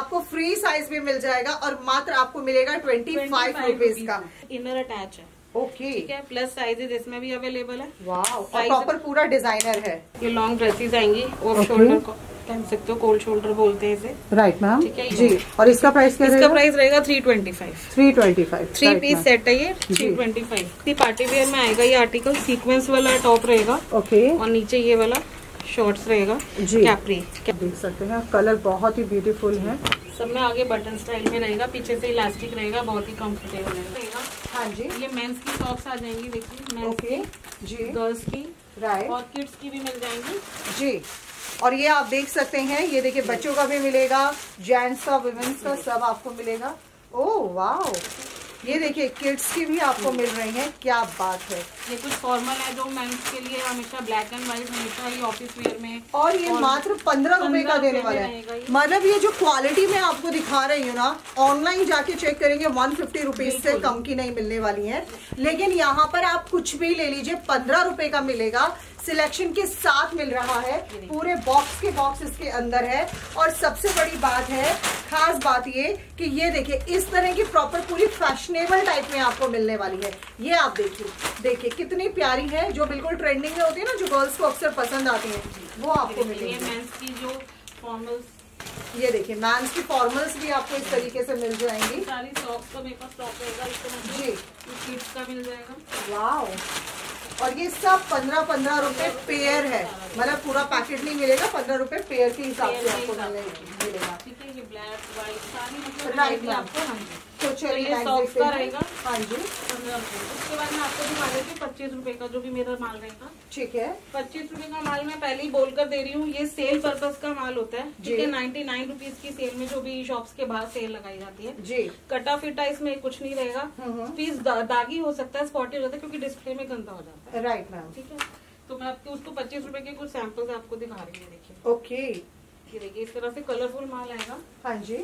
आपको free size भी मिल जाएगा और मात्र आपको मिलेगा ट्वेंटी फाइव रुपीज़ का। इनर अटैच है। ओके ठीक है प्लस साइजेस इसमें भी अवेलेबल है। Size- प्रॉपर पूरा डिज़ाइनर है। ये लॉन्ग ड्रेसेस आएँगी Okay. शोल्डर को कह सकते हो कोल्ड शोल्डर बोलते हैं इसे। राइट मैम ठीक है, जी। और इसका प्राइस क्या इसका प्राइस रहेगा three twenty five three twenty five three piece set है ये three twenty five party wear में आएगा ये आर्टिकल सीक्वेंस वाला टॉप रहेगा। ओके और नीचे ये वाला शॉर्ट्स रहेगा जी। कैप्री देख सकते हैं कलर बहुत ही ब्यूटीफुल है। सब में आगे बटन स्टाइल में रहेगा पीछे से इलास्टिक रहेगा बहुत ही कंफर्टेबल रहेगा। हाँ जी। ये मेंस की टॉप्स आ जाएँगी देखिए मेंस ओके की जी। गर्ल्स की राइट और किड्स की भी मिल जाएँगी। जी। और ये आप देख सकते हैं ये देखिए बच्चों का भी मिलेगा जेंट्स का वुमेन्स का सब आपको मिलेगा। ओ वाह ये देखिए किड्स की भी आपको मिल रही हैं क्या बात है। ये कुछ फॉर्मल है जो मेंस के लिए हमेशा ब्लैक एंड व्हाइट हमेशा ये ऑफ़िस वेयर में। और ये और मात्र पंद्रह रुपए का देने वाला है। मतलब ये जो क्वालिटी मैं आपको दिखा रही हूँ ना ऑनलाइन जाके चेक करेंगे वन फिफ्टी रुपीज़ से कम की नहीं मिलने वाली है। लेकिन यहाँ पर आप कुछ भी ले लीजिए पंद्रह रुपए का मिलेगा। सिलेक्शन के साथ मिल रहा है। पूरे बॉक्स के बॉक्स इसके अंदर है। और सबसे बड़ी बात है खास बात ये कि ये देखिए इस तरह की प्रॉपर पूरी फैशनेबल टाइप में आपको मिलने वाली है। ये आप देखिए देखिए कितनी प्यारी है जो बिल्कुल ट्रेंडिंग में होती है ना जो गर्ल्स को अक्सर पसंद आती है वो आपको मिलेगी। जो फॉर्मल्स ये देखिए मैंस की फॉर्मल्स भी आपको इस तरीके से मिल जाएँगी। सारी सॉक्स का मेरे पास स्टॉक रहेगा जी। किड्स का मिल जाएगा। वाह और ये सब पंद्रह पंद्रह रुपए पेयर है। मतलब पूरा पैकेट नहीं मिलेगा पंद्रह रुपए पेयर के हिसाब से आपको मिलेगा। ठीक है ये ब्लैक व्हाइट सारी मतलब. आपको तो चलिए देखते का रहेगा। हाँ जी उसके बाद मैं आपको दिखा रही थी पच्चीस रुपए का जो भी मेरा माल रहेगा। ठीक है। पच्चीस रुपए का माल मैं पहले ही बोल कर दे रही हूँ ये सेल पर्पज का माल होता है। ठीक। है नाइन्टी नाइन रुपीज़ की सेल में जो भी शॉप्स के बाहर सेल लगाई जाती है। जी। कटा फिटा इसमें कुछ नहीं रहेगा। हम्म, हम्म। पीस दागी हो सकता है स्पॉटी हो जाता है क्योंकि डिस्प्ले में गंदा हो जाता है। राइट मैम ठीक है? तो मैं आपके उसको पच्चीस रुपए के कुछ सैंपल्स आपको दिखा रही हूँ देखिए। ओके ये देखिए इस तरह से कलरफुल माल आएगा। हाँ जी।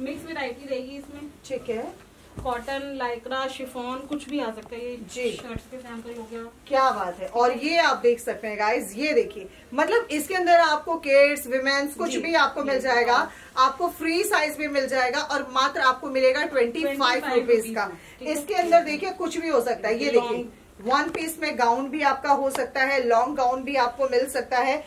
मिक्स वेरायटी रहेगी इसमें। ठीक है। कॉटन लाइक्रा शिफॉन कुछ भी आ सकता है। ये जी। शर्ट्स के सैंपल हो गया। क्या बात है। और ये आप देख सकते हैं गाइज़ ये देखिए। मतलब इसके अंदर आपको किड्स विमेन्स कुछ भी आपको मिल जाएगा। आपको फ्री साइज़ भी मिल जाएगा और मात्र आपको मिलेगा ट्वेंटी फाइव रुपीज़ का। इसके अंदर देखिए कुछ भी हो सकता है। ये देखिए वन पीस में गाउन भी आपका हो सकता है लॉन्ग गाउन भी आपको मिल सकता है।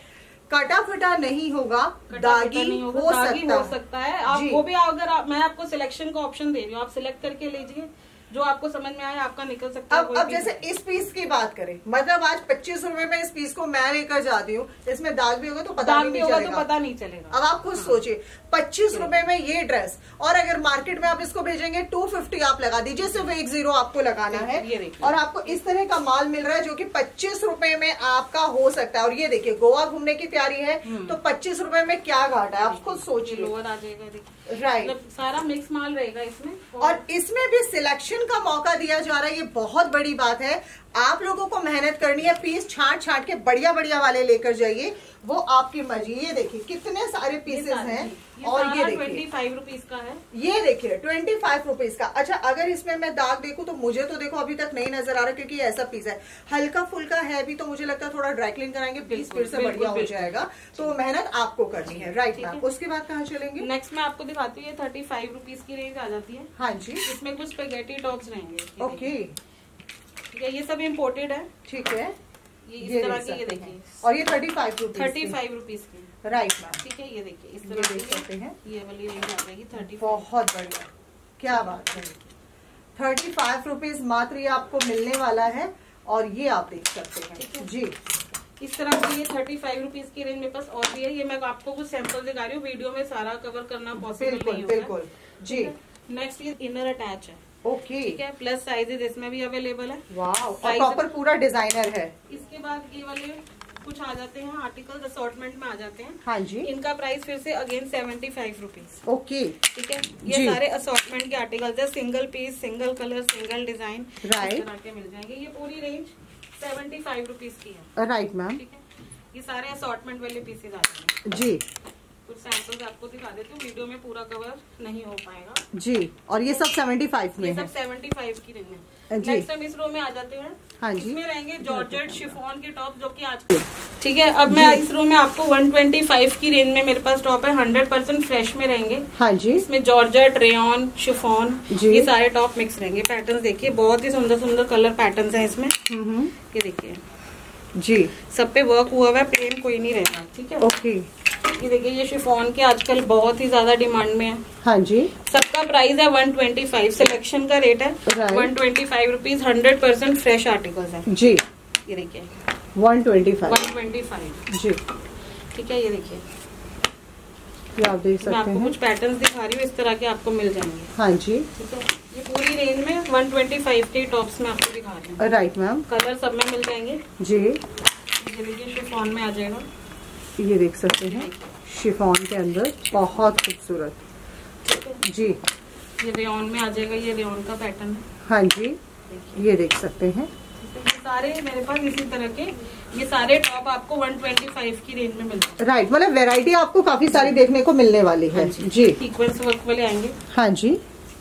कटा फटा नहीं होगा दागी नहीं होगा, हो दागी सकता हो सकता है। आप वो भी अगर आप, मैं आपको सिलेक्शन का ऑप्शन दे रही हूँ आप सिलेक्ट करके लीजिए जो आपको समझ में आए आपका निकल सकता है अब है अब जैसे इस पीस की बात करें मतलब आज पच्चीस रूपए में इस पीस को मैं लेकर जाती हूँ इसमें दाग भी होगा तो पता दाग भी होगा तो चलेगा। पता नहीं चलेगा। अब आप खुद सोचिए पच्चीस रुपए में ये ड्रेस। और अगर मार्केट में आप इसको भेजेंगे टू फिफ्टी आप लगा दीजिए सिर्फ़ एक ज़ीरो आपको लगाना है। और आपको इस तरह का माल मिल रहा है जो कि पच्चीस रुपए में आपका हो सकता है। और ये देखिए गोवा घूमने की तैयारी है हम्म। तो पच्चीस रुपए में क्या घाट है? आप खुद सोचिए। लोअर आ जाएगा राइट सारा मिक्स माल रहेगा इसमें। और इसमें भी सिलेक्शन का मौका दिया जा रहा है। ये बहुत बड़ी बात है। आप लोगों को मेहनत करनी है पीस छाट छाट के बढ़िया बढ़िया वाले लेकर जाइए। वो आपकी मर्ज़ी ये देखिए कितने सारे पीसेस हैं। और ये ट्वेंटी देखिए। फाइव रुपीज़ का है। ये देखिए ट्वेंटी फाइव रुपीज़ का। अच्छा अगर इसमें मैं दाग देखूँ तो मुझे तो देखो अभी तक नहीं नज़र आ रहा क्योंकि ऐसा पीस है। हल्का फुल्का है भी तो मुझे लगता है थोड़ा ड्राई क्लीन कराएँगे पीस फिर से बढ़िया हो जाएगा। तो मेहनत आपको करनी है राइट मैम उसके बाद कहाँ चलेंगे? नेक्स्ट मैं आपको दिखाती हूँ ये थर्टी फाइव रुपीज़ की रेंज आ जाती है। हाँ जी। इसमें कुछ स्पेगेटी टॉप्स रहेंगे। ओके। ठीक है ये सब इम्पोर्टेड है। ठीक है। ये इस तरह की ये देखिए। और ये thirty five rupees thirty five rupees की। राइट मैम ठीक है ये देखिए इस तरह देख सकते हैं। ये वाली रेंज आ जाएगी थर्टी बहुत बढ़िया। क्या बात है। थर्टी फाइव रुपीज़ मात्र ये आपको मिलने वाला है और ये आप देख सकते ठीक हैं। है। जी। इस तरह की ये थर्टी फाइव रुपीज़ की रेंज मेरे पास और भी है। ये मैं आपको कुछ सैंपल दिखा रही हूँ। वीडियो में सारा कवर करना पॉसिबल नहीं होगा। बिल्कुल। जी। नेक्स्ट ये इनर अटैच है। ओके ठीक है प्लस साइजेस इसमें भी अवेलेबल है। वाह और प्रॉपर पूरा डिज़ाइनर है। इसके बाद ये वाले कुछ आ जाते हैं आर्टिकल असॉर्टमेंट में आ जाते हैं। हाँ जी। इनका प्राइस फिर से again seventy five rupees okay ठीक है? जी। ये सारे असॉर्टमेंट के आर्टिकल है single piece single colour single design. के मिल जाएँगे। ये पूरी रेंज सेवेंटी फाइव रुपीज़ की है। राइट मैम ठीक है? ये सारे असॉर्टमेंट वाले पीसेज आते हैं जी। कुछ सैंपल्स आपको दिखा देती हूँ। वीडियो में पूरा कवर नहीं हो पाएगा। जी और ये सब सेवेंटी फाइव में सब सेवेंटी फाइव की रेंज हाँ। है नेक्स्ट हम इस रो में आ जाते हैं। हाँ जी। इसमें रहेंगे जॉर्जेट शिफॉन के टॉप जो कि आज ठीक है अब मैं इस रो में आपको 125 की रेंज में मेरे पास टॉप है 100 परसेंट फ्रेश में रहेंगे। हाँ जी। इसमें जॉर्जेट रेन शिफॉन जी। ये सारे टॉप मिक्स रहेंगे। पैटर्न देखिए बहुत ही सुंदर सुंदर कलर पैटर्न है इसमें। ये देखिए। जी। सब पे वर्क हुआ हुआ है प्लेन कोई नहीं रहेगा ठीक है? ओके ये देखिए ये शिफॉन के आजकल बहुत ही ज़्यादा डिमांड में है। हाँ जी। सबका प्राइस है 125 सिलेक्शन का रेट है। One twenty five rupees hundred percent fresh articles है। जी। ये देखिए। One twenty five one twenty five जी। ठीक है ये देखिए। आप देख मैं सकते आपको हैं? कुछ पैटर्न्स दिखा रही हूँ इस तरह के आपको मिल जाएँगे। हाँ जी। ठीक है? ये पूरी रेंज में 125 के टॉप्स में आपको दिखा रही हूँ। राइट मैम कलर सब में मिल जाएँगे। जी। ये देखिए शिफॉन में आ जाएगा। ये देख सकते हैं। शिफॉन के अंदर बहुत खूबसूरत। जी। ये रेयन में आ जाएगा। ये रेयन का पैटर्न है। हाँ जी। ये देख सकते हैं। ये सारे मेरे पास इसी तरह के ये सारे टॉप आपको 125 की रेंज में मिल जाएँगे। राइट मतलब वैरायटी आपको काफ़ी सारी देखने को मिलने वाली है। जी। सीक्वेंस वर्क वाले आएँगे। हाँ जी।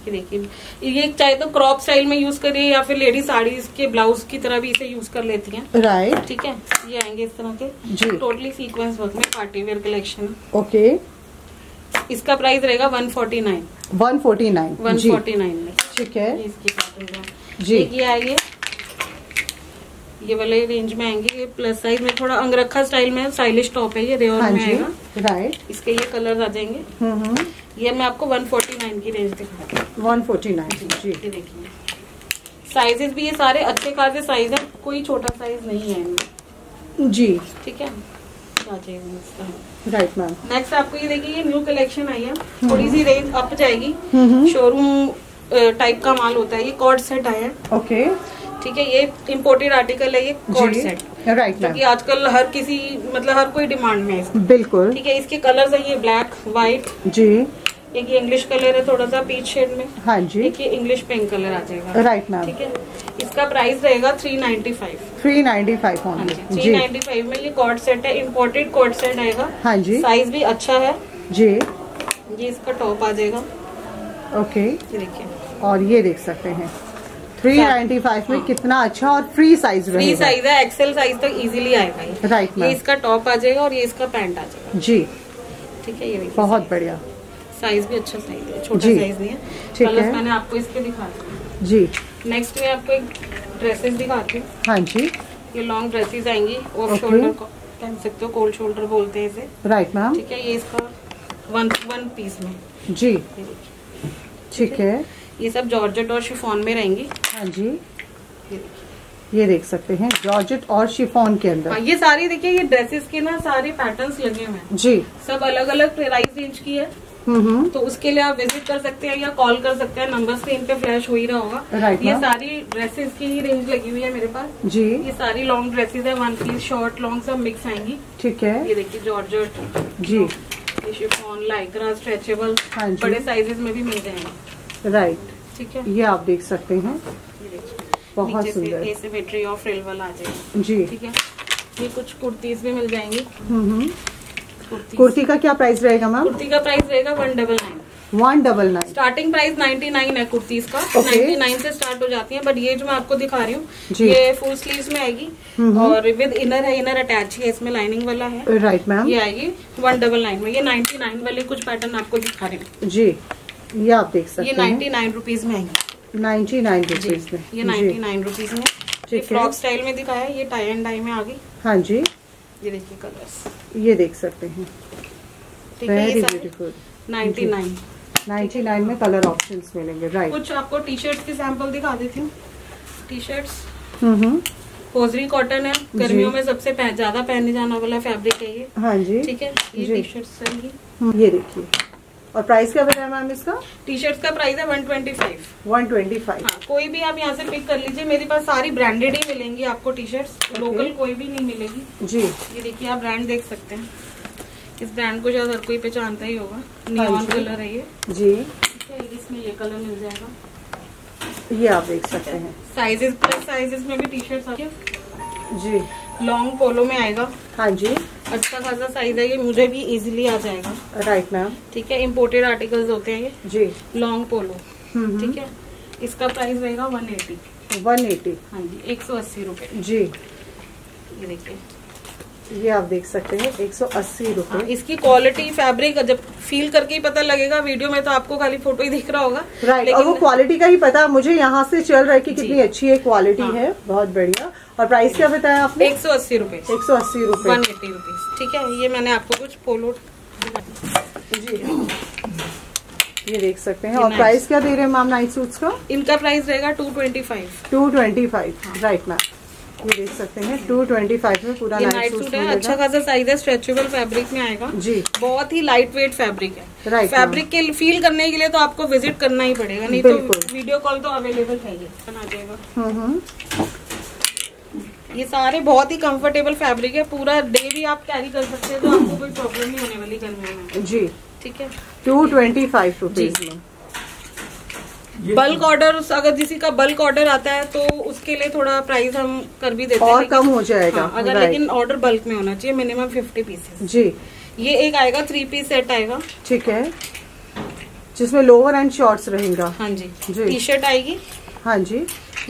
ये देखिए ये चाहे तो क्रॉप स्टाइल में यूज़ करिए या फिर लेडीज़ साड़ीज के ब्लाउज की तरह भी इसे यूज़ कर लेती हैं। राइट ठीक है? ये आएँगे इस तरह के। जी। टोटली सीक्वेंस वर्क में पार्टी वेयर कलेक्शन ओके इसका प्राइस रहेगा 149 वन फोर्टी नाइन जी। 149 में। ठीक है। इसकी है। जी। ये आएँगे। ये वाले रेंज में आएँगे। ये प्लस साइज़ में थोड़ा अंगरखा स्टाइल में स्टाइलिश टॉप है ये रेयर हाँ में आएगा। राइट इसके ये कलर आ जाएँगे। हम्म हम्म। ये मैं आपको 149 की रेंज दिखा रही हूँ। वन फोर्टी नाइन जी। ये देखिए। साइजेस भी ये सारे अच्छे खासे साइज़ है कोई छोटा साइज़ नहीं है इनमें। जी। ठीक है? राइट मैम नेक्स्ट आपको ये देखिए ये न्यू कलेक्शन आई है। थोड़ी सी रेंज अप जाएगी। हम्म शोरूम टाइप का माल होता है। ये कॉर्ड सेट आया है। ओके ठीक है ये इम्पोर्टेड आर्टिकल है ये कॉर्ड सेट राइट क्योंकि आजकल हर किसी मतलब हर कोई डिमांड में है बिल्कुल। ठीक है इसके कलर्स है ये ब्लैक व्हाइट जी। एक ये इंग्लिश कलर है थोड़ा सा पीच शेड में। हाँ जी। एक ये इंग्लिश पिंक कलर आ जाएगा। राइट मैम ठीक है इसका प्राइस रहेगा three ninety five three ninety five three ninety five में ये कॉर्ड सेट है इम्पोर्टेड कॉर्ड सेट आएगा। हाँ जी। साइज़ भी अच्छा है। जी। ये इसका टॉप आ जाएगा। ओके देखिए। और ये देख सकते हैं। थ्री नाइन्टी फाइव में हाँ। कितना अच्छा और फ्री साइज़ फ्री साइज़ है एक्सेल साइज़ तक इजीली आएगा राइट ये इसका टॉप आ जाएगा और ये इसका पैंट आ जाएगा। जी। ठीक है ये बहुत बढ़िया। साइज़ भी अच्छा साइज़ है छोटा साइज़ नहीं है। ठीक है। मैंने आपको इसके दिखा जी। नेक्स्ट में आपको एक ड्रेसेस दिखाती हूँ। हाँ जी। ये लॉन्ग ड्रेसेस आएँगी ऑफ़. शोल्डर पहन सकते हो कोल्ड शोल्डर बोलते हैं इसे। राइट मैम ठीक है ये इसका वन वन पीस में। जी। ठीक है। ये सब जॉर्जेट और शिफॉन में रहेंगी। हाँ जी। ये ये देख सकते हैं जॉर्जेट और शिफॉन के हाँ, अंदर ये सारी देखिए ये ड्रेसेस के ना सारे पैटर्न्स लगे हुए हैं। जी। सब अलग अलग प्राइस रेंज की है। हम्म हम्म। तो उसके लिए आप विज़िट कर सकते हैं या कॉल कर सकते हैं। नंबर स्क्रीन पे फ्लैश हो ही रहा होगा। Right, ये सारी ड्रेसेस की ही रेंज लगी हुई है मेरे पास। जी। ये सारी लॉन्ग ड्रेसेस है वन पीस शॉर्ट लॉन्ग सब मिक्स आएँगी। ठीक है। ये देखिए जॉर्जेट। जी। शिफॉन लाइक्रा स्ट्रेचेबल हाँ बड़े साइजेस में भी मिल जाएँगे राइट ठीक है? ये आप देख सकते हैं। बहुत सुंदर। एसिमेट्री और फ्रिल वाला आ जाएगा। जी। ठीक है? ये कुछ कुर्तीज भी मिल जाएँगी। हम्म हम्म। कुर्ती का क्या प्राइस रहेगा मैम कुर्ती का प्राइस रहेगा one double nine one double nine starting price 99 है कुर्तीज का। Okay. 99 से स्टार्ट हो जाती है बट ये जो मैं आपको दिखा रही हूँ ये फुल स्लीव्स में आएगी। हम्म। और विद इनर है इनर अटैच है इसमें लाइनिंग वाला है। राइट मैम ये आएगी वन डबल नाइन में। ये 99 वाले कुछ पैटर्न आपको दिखा रही हूँ। जी। ये आप देख सकते हैं। नाइन्टी नाइन रुपीज़ में आएँगे। नाइन्टी नाइन रुपीज़ में। ये नाइन्टी नाइन रुपीज़ में। ये फ्रॉक स्टाइल में दिखाया है, ये टाई एंड डाई में आ गई। हाँ जी। ये देखिए कलर्स ये देख सकते हैं। वेरी ये beautiful ninety nine. Ninety nine में कलर ऑप्शंस मिलेंगे राइट कुछ आपको टी शर्ट के सैंपल दिखा देती हूँ। टी शर्ट होजरी कॉटन है। गर्मियों में सबसे ज़्यादा पहने जाने वाला फैब्रिक है ये। हाँ जी। ठीक है ये टी शर्ट ये देखिए। और प्राइस क्या बताया मैम इसका? टी शर्ट्स का प्राइस है one twenty five one twenty five हाँ कोई भी आप यहाँ से पिक कर लीजिए मेरे पास सारी ब्रांडेड ही मिलेंगी आपको टी शर्ट्स लोकल कोई भी नहीं मिलेगी। जी। ये देखिए आप ब्रांड देख सकते हैं। इस ब्रांड को शायद हर कोई पहचानता ही होगा। नियॉन कलर है ये। जी। इसमें ये कलर मिल जाएगा। ये आप देख सकते हैं। साइजेस प्लस साइजेस में भी टी है। जी। लॉन्ग पोलो में आएगा। हाँ जी। अच्छा खासा साइज़ है ये मुझे भी इजीली आ जाएगा। राइट मैम ठीक है इम्पोर्टेड आर्टिकल्स होते हैं ये। जी। लॉन्ग पोलो हम्म ठीक है इसका प्राइस रहेगा वन एटी वन एटी हाँ जी एक सौ अस्सी रुपये जी। ये देखिए। ये आप देख सकते हैं एक सौ अस्सी हाँ, रुपए इसकी क्वालिटी फैब्रिक जब फील करके ही पता लगेगा वीडियो में तो आपको खाली फ़ोटो ही दिख रहा होगा। राइट और वो क्वालिटी का ही पता मुझे यहाँ से चल रहा है कि कितनी अच्छी है क्वालिटी हाँ। है बहुत बढ़िया। और प्राइस क्या बताया आपने? एक सौ अस्सी रूपए। एक सौ अस्सी रुपए। वन एट्टी रुपीज़ ठीक है? ये मैंने आपको कुछ पोलो जी। ये देख सकते हैं। और प्राइस क्या दे रहे हैं मैम नाइट सूट्स का? इनका प्राइस रहेगा two twenty five two twenty five right ma'am ये देख सकते हैं। टू ट्वेंटी फाइव में पूरा नाइट सूट है। अच्छा खासा साइज़ है स्ट्रेचेबल फैब्रिक में आएगा। जी। बहुत ही लाइट वेट फैब्रिक है। Right, फैब्रिक के फील करने के लिए तो आपको विज़िट करना ही पड़ेगा नहीं तो वीडियो कॉल तो अवेलेबल है ही। हम्म हम्म। ये सारे बहुत ही कंफर्टेबल फैब्रिक है। पूरा डे भी आप कैरी कर सकते हैं तो आपको कोई प्रॉब्लम नहीं होने वाली गर्मियों में। जी। ठीक है? टू ट्वेंटी फाइव रुपीज़ में। बल्क ऑर्डर अगर किसी का बल्क ऑर्डर आता है तो उसके लिए थोड़ा प्राइस हम कर भी देते हैं और लेकिन- कम हो जाएगा। हाँ, अगर लेकिन ऑर्डर बल्क में होना चाहिए मिनिमम फिफ्टी पीसेस जी। ये एक आएगा थ्री पीस सेट आएगा। ठीक है। जिसमें लोअर एंड शॉर्ट्स रहेगा। हाँ जी। जी। टी शर्ट आएगी। हाँ जी।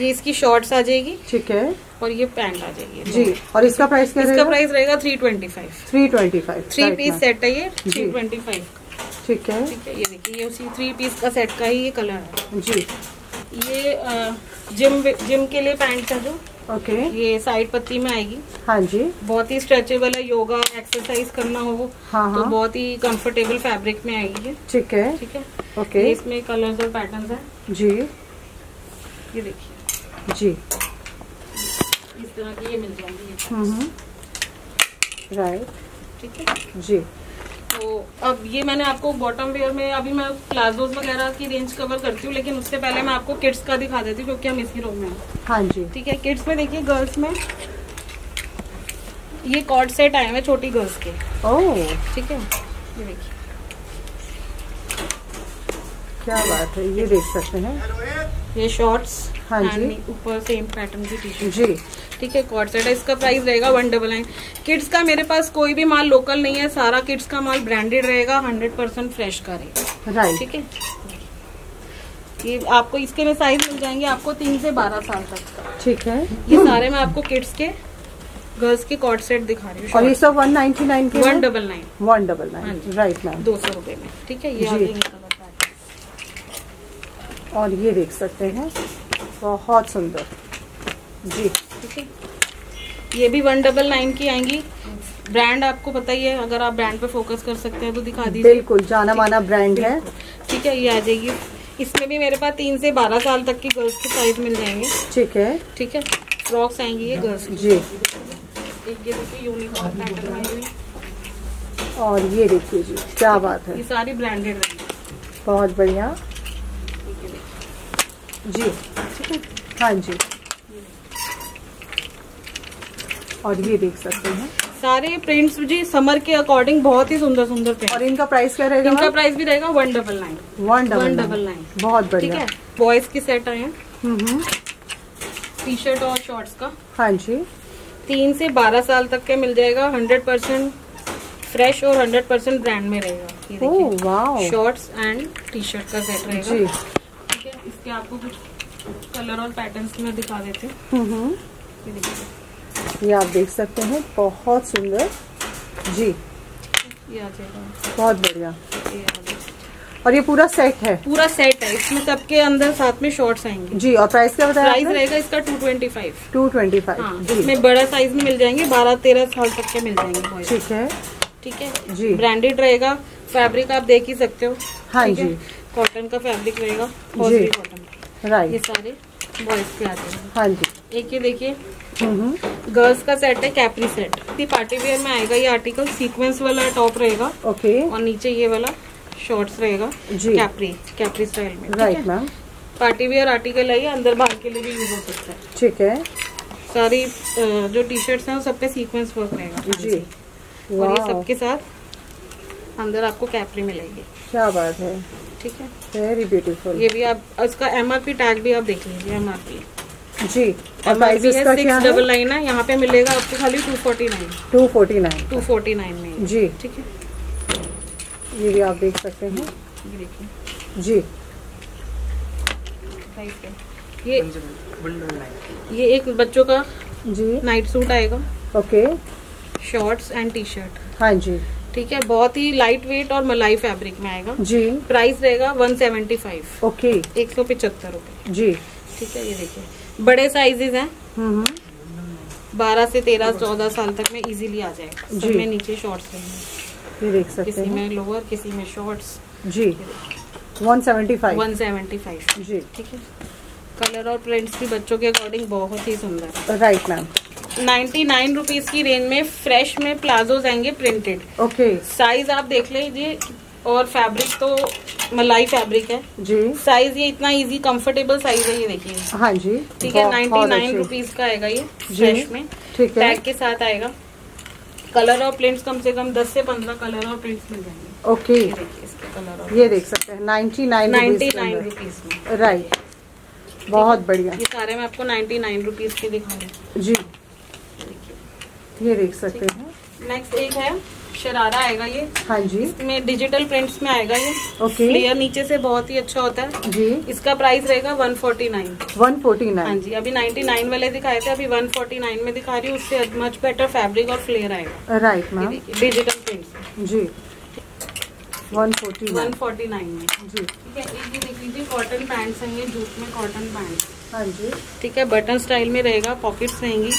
ये इसकी शॉर्ट्स आ जाएगी। ठीक है। और ये पैंट आ जाएगी। जी। और इसका प्राइस क्या इसका प्राइस रहेगा three twenty five three twenty five three piece set है ये थ्री ट्वेंटी फाइव ठीक है। ठीक है ये देखिए ये उसी थ्री पीस का सेट का ही ये कलर है। जी। ये जिम जिम के लिए पैंट है जो। ओके। ये साइड पत्ती में आएगी। हाँ जी। बहुत ही स्ट्रेचेबल है योगा एक्सरसाइज करना हो हाँ तो हाँ। बहुत ही कंफर्टेबल फैब्रिक में आएगी ये। ठीक है। ठीक है? ओके। ये इसमें कलर्स और पैटर्न्स है। जी। ये देखिए। जी। इस तरह की ये मिल जाएँगी। हम्म राइट ठीक है? जी। तो अब ये मैंने आपको बॉटम वेयर में अभी मैं प्लाजोज वगैरह की रेंज कवर करती हूँ लेकिन उससे पहले मैं आपको किड्स का दिखा देती हूँ क्योंकि हम इसी रूम में हैं। हाँ जी। ठीक है किड्स में देखिए गर्ल्स में ये कॉर्ड सेट आए हुए छोटी गर्ल्स के। ओह। ठीक है? ये देखिए। क्या बात है ये देख सकते हैं। ये शॉर्ट्स हाँ जी। ऊपर सेम पैटर्न की टी शर्ट जी। ठीक है कॉर्ड सेट है इसका प्राइस रहेगा वन डबल नाइन किड्स का मेरे पास कोई भी माल लोकल नहीं है सारा किड्स का माल ब्रांडेड रहेगा हंड्रेड परसेंट फ्रेश का रहेगा. राइट ठीक है? ये आपको इसके में साइज़ मिल जाएँगे आपको तीन से बारह साल तक. ठीक है. ये सारे मैं आपको किड्स के गर्ल्स के कॉर्ड सेट दिखा रही और ये हूँ सब वन नाइन्टी नाइन के one double nine one double हाँ नाइन राइट मैम दो सौ रुपये में. ठीक है ये और ये देख सकते हैं बहुत सुंदर. जी. ठीक है? ये भी वन डबल नाइन की आएँगी। ब्रांड आपको पता ही है अगर आप ब्रांड पे फोकस कर सकते हैं तो दिखा दीजिए। बिल्कुल जाना माना ब्रांड है। ठीक है ये आ जाएगी। इसमें भी मेरे पास तीन से बारह साल तक की गर्ल्स के साइज़ मिल जाएँगे। ठीक है। ठीक है? फ्रॉक्स आएँगी ये गर्ल्स जी। एक ये देखिए यूनिफॉर्म पैटर्न और ये देखिए जी क्या बात है। ये सारी ब्रांडेड बहुत बढ़िया। जी ठीक है। हाँ जी। और ये देख सकते हैं। सारे प्रिंट्स जी समर के अकॉर्डिंग बहुत ही सुंदर सुंदर और इनका प्राइस क्या रहेगा इनका प्राइस भी रहेगा one double nine one double double nine बहुत ठीक बढ़िया। है? बॉयज़ की सेट आए हैं। टी शर्ट और शॉर्ट्स का। हाँ जी। तीन से बारह साल तक के मिल जाएगा। हंड्रेड परसेंट फ्रेश और हंड्रेड परसेंट ब्रांड में रहेगा। शॉर्ट्स एंड टी शर्ट का सेट रहेगा। ठीक है? इसके आपको कुछ कलर और पैटर्न्स में दिखा देते हैं। ये आप देख सकते हैं बहुत सुंदर। जी। ये आ जाएगा। बहुत बढ़िया। और ये पूरा सेट है। पूरा सेट है इसमें सबके अंदर साथ में शॉर्ट्स आएँगे। जी और प्राइस क्या बताया प्राइस रहेगा इसका two twenty five two twenty हाँ फाइव इसमें बड़ा साइज़ में मिल जाएँगे बारह तेरह साल तक के मिल जाएँगे ठीक है। ठीक है? जी। ब्रांडेड रहेगा फैब्रिक आप देख ही सकते हो। हाँ जी। कॉटन का फैब्रिक रहेगा कॉटन ये सारे बॉयज़ के आते हैं हाँ जी। एक ये देखिए। गर्ल्स का सेट है कैपरी सेट ये पार्टी वेयर में आएगा ये आर्टिकल सीक्वेंस वाला टॉप रहेगा। ओके और नीचे ये वाला शॉर्ट्स रहेगा जी. कैपरी कैपरी स्टाइल में right ma'am party wear article है ये अंदर बाहर के लिए भी यूज़ हो सकता है। ठीक है. सारी जो टी शर्ट्स हैं वो सब पे सीक्वेंस वर्क रहेगा। जी. और ये सबके साथ अंदर आपको कैपरी मिलेगी। क्या बात है. ठीक है? वेरी ब्यूटीफुल ये भी आप इसका एमआरपी टैग भी आप देख लीजिए एमआरपी जी और है डबल नाइन है? यहाँ पे मिलेगा आपको खाली two forty nine two forty nine two forty nine में। जी। ठीक है। ये भी आप देख सकते हैं। जी। ये ये एक बच्चों का जी। नाइट सूट आएगा। Okay. Shorts and T shirt हाँ जी। ठीक है बहुत ही लाइट वेट और मलाई फैब्रिक में आएगा। जी। प्राइस रहेगा वन सेवेंटी फाइव ओके। एक सौ पिछहत्तर रूपए। जी। ठीक है ये देखिए। बड़े साइजेस हैं। हम्म हम्म, बारह से तेरह चौदह साल तक में इजीली आ जाएगा जी। में नीचे शॉर्ट्स रहेंगे ये देख सकते किसी हैं। में लोअर किसी में शॉर्ट्स जी। One seventy five one seventy five जी। ठीक है। कलर और प्रिंट्स भी बच्चों के अकॉर्डिंग बहुत ही सुंदर है। Right ma'am ninety nine rupees की रेंज में फ्रेश में प्लाजोज आएँगे प्रिंटेड ओके साइज़ आप देख लीजिए और फैब्रिक तो मलाई फैब्रिक है। जी। साइज़ ये इतना इजी कंफर्टेबल साइज़ है ये देखिए। हाँ जी ठीक है नाइन्टी नाइन रुपीज़ का आएगा ये। फ्रेश में। ठीक है। टैग के साथ आएगा। कलर और प्रिंट्स कम से कम 10 से 15 कलर और प्रिंट्स मिल जाएँगे। ओके ये ये देख सकते हैं ninety nine ninety nine rupees में। राइट बहुत बढ़िया। ये सारे मैं आपको नाइन्टी नाइन रुपीज़ के दिखा रही जी। ये देख सकते हैं। नेक्स्ट एक है। शरारा आएगा ये। हाँ जी। इसमें डिजिटल प्रिंट्स में आएगा ये। ओके फ्लेयर नीचे से बहुत ही अच्छा होता है। जी। इसका प्राइस रहेगा one forty nine one forty हाँ जी अभी 99 वाले दिखाए थे अभी 149 में दिखा रही हूँ उससे मच बेटर फैब्रिक और फ्लेयर आएगा। राइट मैम डिजिटल प्रिंट जी। वन फोर्टी नाइन 149 में। जी। ठीक है ये देख लीजिए कॉटन पैंट्स हैं ये जूट में कॉटन पैंट्स हाँ जी। ठीक है बटन स्टाइल में रहेगा पॉकेट्स रहेंगी।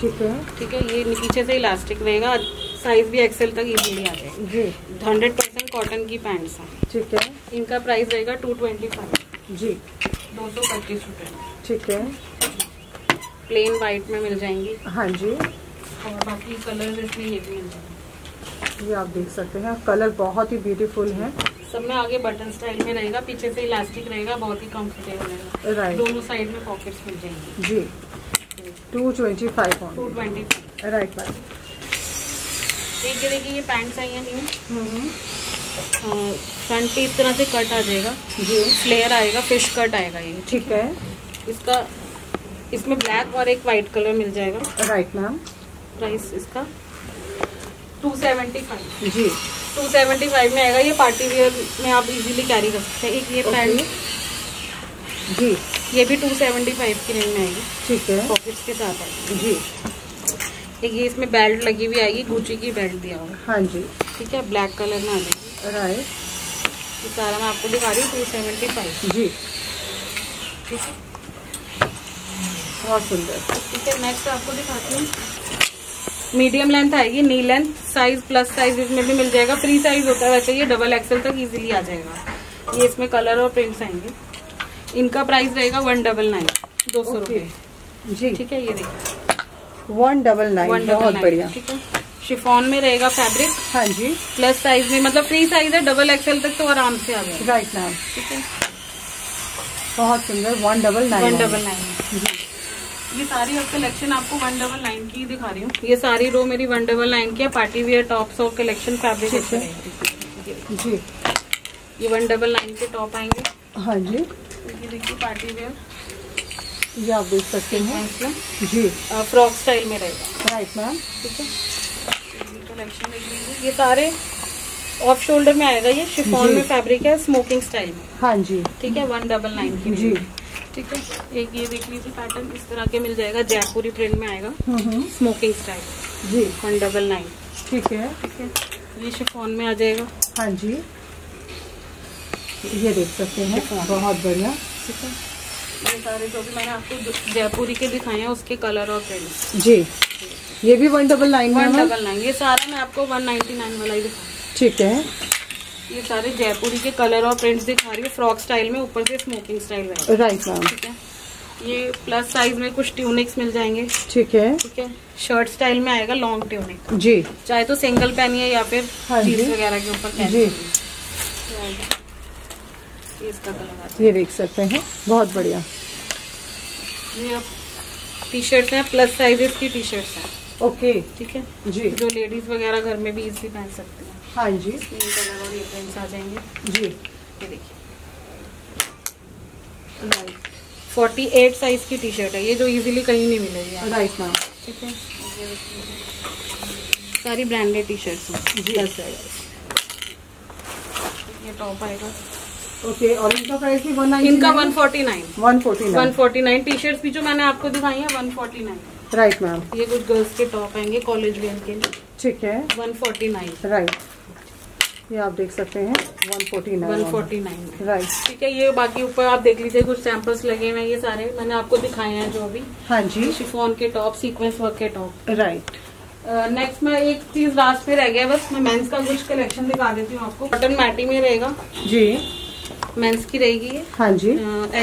ठीक है। ठीक है ये नीचे से इलास्टिक रहेगा। साइज़ भी एक्सेल तक इजीली आ जाएगी। जी। हंड्रेड परसेंट कॉटन की पैंट्स हैं। ठीक है। इनका प्राइस रहेगा टू ट्वेंटी फाइव जी। दो सौ पच्चीस रुपये ठीक है। प्लेन वाइट में मिल जाएँगी। हाँ जी। और बाकी कलर इसमें ये भी मिल जाएँगे। ये आप देख सकते हैं कलर बहुत ही ब्यूटीफुल है। सब में आगे बटन स्टाइल में रहेगा पीछे से इलास्टिक रहेगा बहुत ही कंफर्टेबल रहेगा। राइट दोनों साइड में पॉकेट्स मिल जाएँगे। जी। Two twenty five two twenty right ma'am एक ये देखिए ये पैंट्स आई हैं न्यू हम्म, फ्रंट पे इस तरह से कट आ जाएगा। जी। फ्लेयर आएगा फ़िश कट आएगा ये। ठीक है। इसका इसमें ब्लैक और एक वाइट कलर मिल जाएगा। राइट मैम प्राइस इसका टू सेवेंटी फाइव जी। टू सेवेंटी फाइव में आएगा। ये पार्टी वेयर में आप इजीली कैरी कर सकते हैं। एक ये पैंट जी। ये भी टू सेवेंटी फाइव की रेंज में आएगी। ठीक है। पॉकेट्स के साथ आएगी। जी। एक ये इसमें बेल्ट लगी हुई आएगी गुची की बेल्ट दिया हुआ हाँ। जी। ठीक है ब्लैक कलर में आ जाएगी। राइट ये सारा मैं आपको दिखा रही हूँ टू सेवेंटी फाइव जी। ठीक है? बहुत सुंदर। ठीक है नेक्स्ट आपको दिखाती हूँ। मीडियम लेंथ आएगी knee length size plus size इसमें भी मिल जाएगा। फ्री साइज़ होता है वैसे ये डबल एक्सल तक इजीली आ जाएगा। ये इसमें कलर और प्रिंट्स आएँगे। इनका प्राइस रहेगा वन डबल नाइन दो सौ रुपये जी। ठीक है ये देखिए। वन डबल नाइन बहुत बढ़िया ठीक है। शिफॉन में रहेगा फैब्रिक? हाँ जी। प्लस साइज़ में मतलब फ्री साइज़ है डबल एक्सएल तक तो आराम से आ जाएगा। राइट मैम ठीक है। बहुत सुंदर one double nine one double nine ये सारी अब कलेक्शन आपको वन डबल नाइन की ही दिखा रही हूँ। ये सारी रो मेरी वन डबल नाइन की है पार्टी वेयर टॉप्स और कलेक्शन फैब्रिक जी। ये वन डबल नाइन के टॉप आएँगे। हाँ जी। ये देखिए पार्टी वेयर। ये आप देख सकते हैं। जी। फ्रॉक स्टाइल में रहेगा। राइट मैम ठीक है। ये कलेक्शन देख लीजिए। ये सारे ऑफ़ शोल्डर में आएगा ये। शिफॉन में फैब्रिक है स्मोकिंग स्टाइल में हाँ जी। ठीक है वन डबल नाइन की जी। ठीक है। एक ये देख लीजिए पैटर्न इस तरह के मिल जाएगा। जयपुरी प्रिंट में आएगा। हम्म, हम्म, स्मोकिंग स्टाइल जी। वन डबल नाइन ठीक है। ठीक है। ये शिफॉन में आ जाएगा। हाँ जी। ये देख सकते हैं। बहुत बढ़िया। ठीक है। ये सारे जो भी मैंने आपको जयपुरी के दिखाए हैं उसके कलर और प्रिंट जी। ये भी one double nine one double nine ये सारा मैं आपको वन नाइन्टी नाइन वाला ही दिखा ठीक है। ये सारे जयपुरी के कलर और प्रिंट्स दिखा रही हूँ। फ्रॉक स्टाइल में ऊपर से स्मोकिंग स्टाइल रहेगा राइट मैम ठीक है? ये प्लस साइज़ में कुछ ट्यूनिक्स मिल जाएँगे। ठीक है। ठीक है? शर्ट स्टाइल में आएगा लॉन्ग ट्यूनिक जी। चाहे तो सिंगल पहनिए या फिर हाँ वगैरह के ऊपर जी। इसका कलर ये देख सकते हैं। बहुत बढ़िया। ये टी शर्ट्स हैं प्लस साइजेस की टी शर्ट्स हैं। ओके। ठीक है? जी। जो लेडीज़ वगैरह घर में भी इजीली पहन सकते हैं। हाँ जी। ये कलर और ये प्रिंट्स आ जाएँगे। जी। ये देखिए। फोर्टी एट साइज़ की टी शर्ट है। ये जो इजीली कहीं नहीं मिलेगी राइट मैम ठीक है? सारी ब्रांडेड टी शर्ट्स हैं। जी। ये टॉप आएगा। ओके और इनका प्राइस भी वन इनका one forty nine one forty one forty nine T shirt भी जो मैंने आपको दिखाई है one forty nine right ma'am ये कुछ गर्ल्स के टॉप आएँगे कॉलेज वेयर के। लिए ठीक है। वन फोर्टी नाइन राइट ये आप देख सकते हैं one forty one nine forty nine right ठीक है ये बाकी ऊपर आप देख लीजिए कुछ सैंपल्स लगे हुए हैं ये सारे मैंने आपको दिखाए हैं जो अभी। हाँ जी। शिफोन के टॉप सीक्वेंस वर्क के टॉप राइट नेक्स्ट में एक चीज़ लास्ट में रह गया बस मैं मेंस का कुछ कलेक्शन दिखा देती हूँ आपको। कॉटन मैटी में रहेगा। जी। मेंस की रहेगी ये। हाँ जी।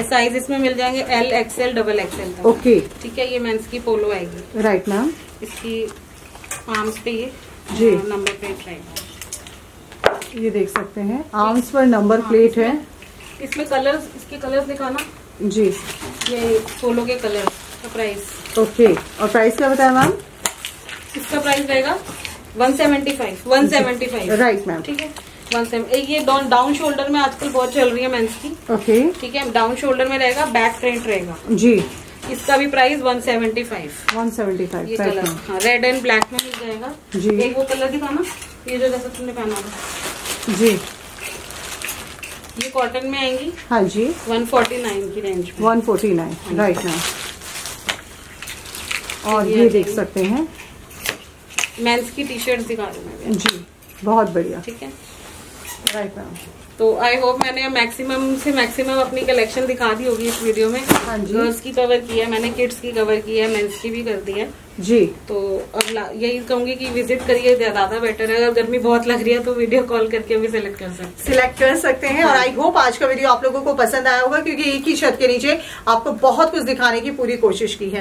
साइज़ इसमें मिल जाएँगे एल एक्सएल डबल एक्सएल तक। ओके ठीक है ये मेंस की पोलो आएगी। राइट मैम इसकी आर्म्स पे ये जी। नंबर प्लेट रहेगा। ये देख सकते हैं। आर्म्स पर नंबर प्लेट है। इसमें कलर्स इसके कलर्स दिखाना। जी। ये पोलो के कलर का प्राइस ओके और प्राइस क्या बताया मैम इसका प्राइस रहेगा one seventy five one seventy five right ma'am ठीक है। वन सेवन ये डाउन डाउन शोल्डर में आजकल बहुत चल रही है मेंस की। ओके ठीक है? डाउन शोल्डर में रहेगा बैक प्रिंट रहेगा। जी। इसका भी price one seventy five one seventy ये कलर हाँ रेड एंड ब्लैक में मिल जाएगा। जी। एक वो कलर दिखाना। ये जो जैसा तुमने पहना था जी। ये कॉटन में आएँगी। हाँ जी। 149 की रेंज में। One forty nine right ma'am और ये देख सकते हैं। मेंस की टी शर्ट दिखा दूँ मैं जी बहुत बढ़िया। ठीक है? राइट मैम तो आई होप मैंने मैक्सिमम से मैक्सिमम अपनी कलेक्शन दिखा दी होगी इस वीडियो में। हाँ जी। गर्ल्स की कवर की है मैंने किड्स की कवर की है मेंस की भी कर दी है। जी। तो अब यही कहूँगी कि विज़िट करिए ज़्यादा बेटर है। अगर गर्मी बहुत लग रही है तो वीडियो कॉल करके भी सिलेक्ट कर सकते सिलेक्ट कर सकते हैं और आई होप आज का वीडियो आप लोगों को पसंद आया होगा क्योंकि एक ही छत के नीचे आपको बहुत कुछ दिखाने की पूरी कोशिश की है।